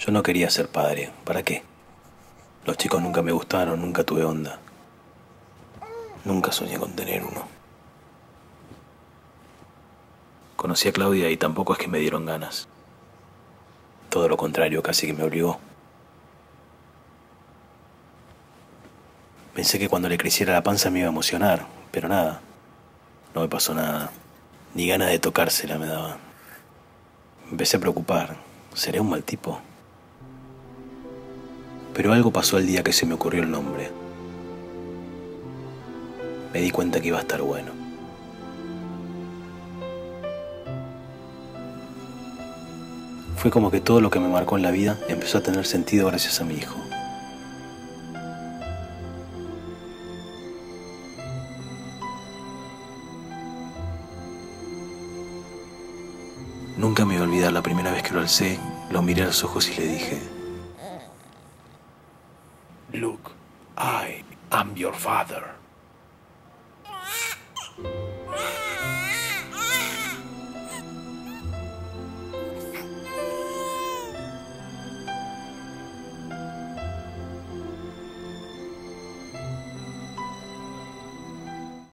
Yo no quería ser padre. ¿Para qué? Los chicos nunca me gustaron, nunca tuve onda. Nunca soñé con tener uno. Conocí a Claudia y tampoco es que me dieron ganas. Todo lo contrario, casi que me obligó. Pensé que cuando le creciera la panza me iba a emocionar, pero nada. No me pasó nada. Ni ganas de tocársela me daba. Empecé a preocupar. ¿Seré un mal tipo? Pero algo pasó el día que se me ocurrió el nombre. Me di cuenta que iba a estar bueno. Fue como que todo lo que me marcó en la vida empezó a tener sentido gracias a mi hijo. Nunca me voy a olvidar la primera vez que lo alcé, lo miré a los ojos y le dije, Look, I am your father.